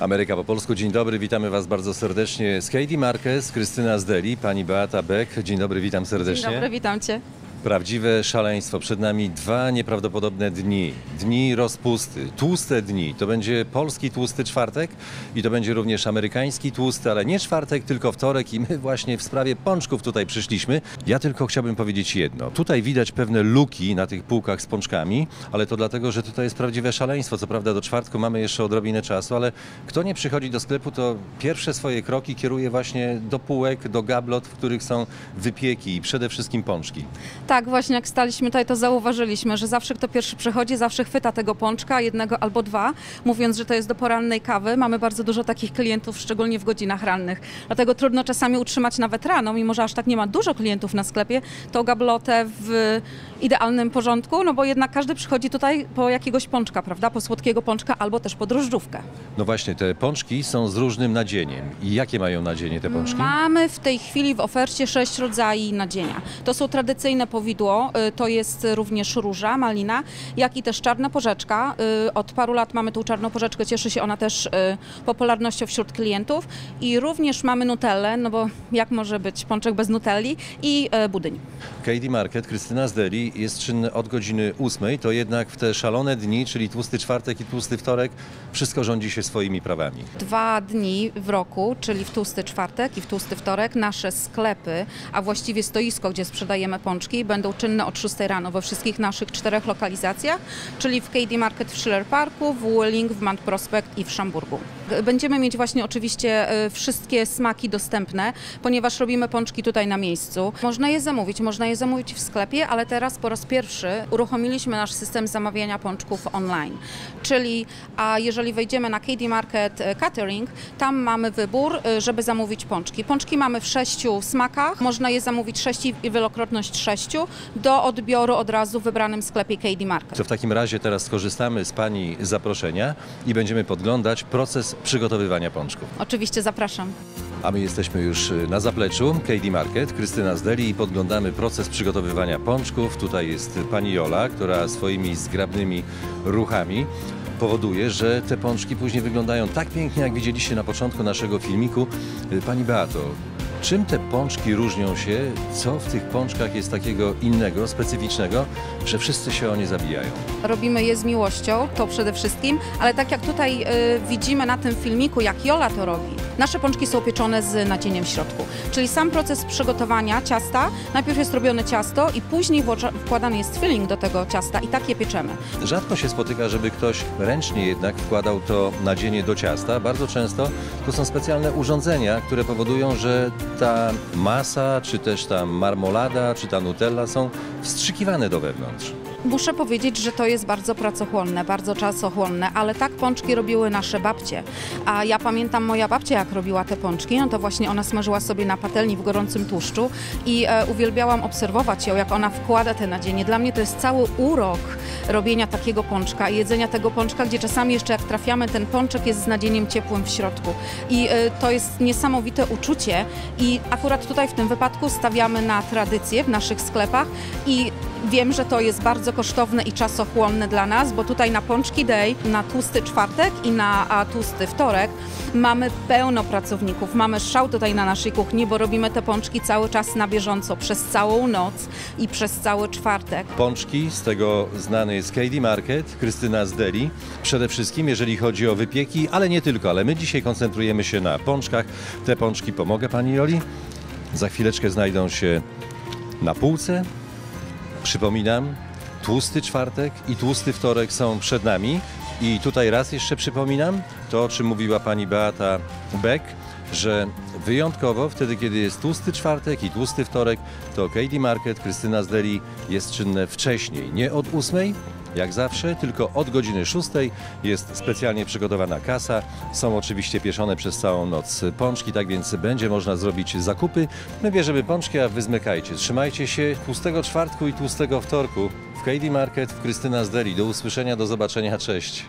Ameryka po polsku. Dzień dobry, witamy Was bardzo serdecznie z Katie Marquez, Krystyna Zdeli, pani Beata Beck. Dzień dobry, witam serdecznie. Dzień dobry, witam Cię. Prawdziwe szaleństwo. Przed nami dwa nieprawdopodobne dni. Dni rozpusty, tłuste dni. To będzie polski tłusty czwartek i to będzie również amerykański tłusty, ale nie czwartek, tylko wtorek i my właśnie w sprawie pączków tutaj przyszliśmy. Ja tylko chciałbym powiedzieć jedno. Tutaj widać pewne luki na tych półkach z pączkami, ale to dlatego, że tutaj jest prawdziwe szaleństwo. Co prawda do czwartku mamy jeszcze odrobinę czasu, ale kto nie przychodzi do sklepu, to pierwsze swoje kroki kieruje właśnie do półek, do gablot, w których są wypieki i przede wszystkim pączki. Tak, właśnie jak staliśmy tutaj, to zauważyliśmy, że zawsze kto pierwszy przychodzi, zawsze chwyta tego pączka, jednego albo dwa, mówiąc, że to jest do porannej kawy. Mamy bardzo dużo takich klientów, szczególnie w godzinach rannych. Dlatego trudno czasami utrzymać nawet rano, mimo że aż tak nie ma dużo klientów na sklepie, to gablotę w idealnym porządku, no bo jednak każdy przychodzi tutaj po jakiegoś pączka, prawda? Po słodkiego pączka albo też po drożdżówkę. No właśnie, te pączki są z różnym nadzieniem. I jakie mają nadzienie te pączki? Mamy w tej chwili w ofercie sześć rodzajów nadzienia. To są tradycyjne powidło, y, to jest również róża, malina, jak i też czarna porzeczka. Y, Od paru lat mamy tą czarną porzeczkę, cieszy się ona też y, popularnością wśród klientów. I również mamy nutellę, no bo jak może być pączek bez nutelli i budyń. Katie Market, Krystyna Zdeli jest czynny od godziny 8, to jednak w te szalone dni, czyli tłusty czwartek i tłusty wtorek, wszystko rządzi się swoimi prawami. Dwa dni w roku, czyli w tłusty czwartek i w tłusty wtorek, nasze sklepy, a właściwie stoisko, gdzie sprzedajemy pączki, będą czynne od 6 rano we wszystkich naszych czterech lokalizacjach, czyli w KD Market w Schiller Parku, w Welling, w Mount Prospect i w Szamburgu. Będziemy mieć właśnie oczywiście y, wszystkie smaki dostępne, ponieważ robimy pączki tutaj na miejscu. Można je zamówić, można je zamówić w sklepie, ale teraz po raz pierwszy uruchomiliśmy nasz system zamawiania pączków online. Czyli a jeżeli wejdziemy na KD Market e, Catering, tam mamy wybór, e, żeby zamówić pączki. Pączki mamy w sześciu smakach, można je zamówić sześć i wielokrotność sześciu do odbioru od razu w wybranym sklepie KD Market. To w takim razie teraz skorzystamy z Pani zaproszenia i będziemy podglądać proces przygotowywania pączków. Oczywiście zapraszam. A my jesteśmy już y, na zapleczu KD Market, Krystyna Zdeli i podglądamy proces przygotowywania pączków. Tutaj jest pani Jola, która swoimi zgrabnymi ruchami powoduje, że te pączki później wyglądają tak pięknie, jak widzieliście na początku naszego filmiku. Y, Pani Beato, czym te pączki różnią się? Co w tych pączkach jest takiego innego, specyficznego, że wszyscy się o nie zabijają? Robimy je z miłością, to przede wszystkim, ale tak jak tutaj y, widzimy na tym filmiku, jak Jola to robi, nasze pączki są pieczone z nadzieniem w środku. Czyli sam proces przygotowania ciasta, najpierw jest robione ciasto i później wkładany jest filling do tego ciasta i tak je pieczemy. Rzadko się spotyka, żeby ktoś ręcznie jednak wkładał to nadzienie do ciasta. Bardzo często to są specjalne urządzenia, które powodują, że ta masa, czy też ta marmolada, czy ta nutella są wstrzykiwane do wewnątrz. Muszę powiedzieć, że to jest bardzo pracochłonne, bardzo czasochłonne, ale tak pączki robiły nasze babcie. A ja pamiętam moja babcia, jak robiła te pączki, no to właśnie ona smażyła sobie na patelni w gorącym tłuszczu i e, uwielbiałam obserwować ją, jak ona wkłada te nadzienie. Dla mnie to jest cały urok robienia takiego pączka i jedzenia tego pączka, gdzie czasami jeszcze jak trafiamy, ten pączek jest z nadzieniem ciepłym w środku. I e, to jest niesamowite uczucie i akurat tutaj w tym wypadku stawiamy na tradycję w naszych sklepach i Wiem, że to jest bardzo kosztowne i czasochłonne dla nas, bo tutaj na Pączki Day, na tłusty czwartek i na tłusty wtorek mamy pełno pracowników. Mamy szał tutaj na naszej kuchni, bo robimy te pączki cały czas na bieżąco, przez całą noc i przez cały czwartek. Pączki, z tego znany jest KD Market, Krystyna Zdeli. Przede wszystkim, jeżeli chodzi o wypieki, ale nie tylko, ale my dzisiaj koncentrujemy się na pączkach. Te pączki pomogę Pani Joli. Za chwileczkę znajdą się na półce. Przypominam, tłusty czwartek i tłusty wtorek są przed nami. I tutaj raz jeszcze przypominam to, o czym mówiła pani Beata Beck, że wyjątkowo wtedy, kiedy jest tłusty czwartek i tłusty wtorek, to KD Market, Krystyna Zdeli jest czynne wcześniej, nie od ósmej, jak zawsze, tylko od godziny 6 jest specjalnie przygotowana kasa. Są oczywiście pieszone przez całą noc pączki, tak więc będzie można zrobić zakupy. My bierzemy pączki, a wy zmykajcie. Trzymajcie się tłustego czwartku i tłustego wtorku w KD Market, w Krystyna Zdeli. Do usłyszenia, do zobaczenia, cześć.